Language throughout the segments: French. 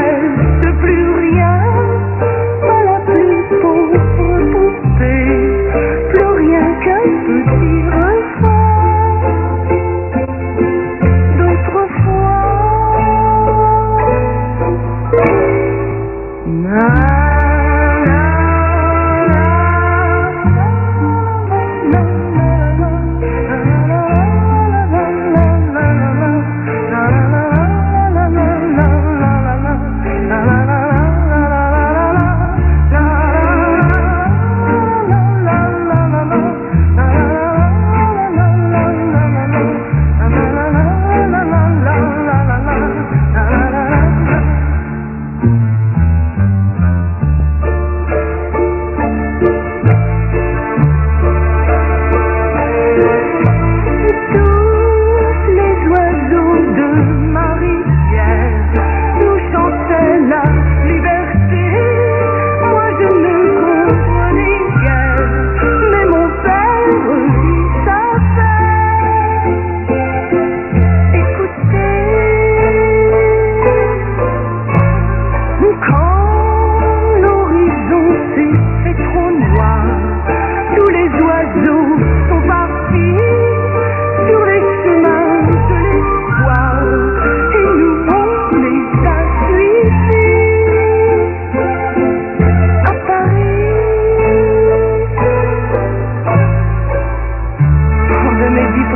rêve le plus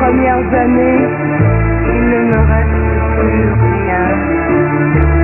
premières années, il ne me reste plus rien.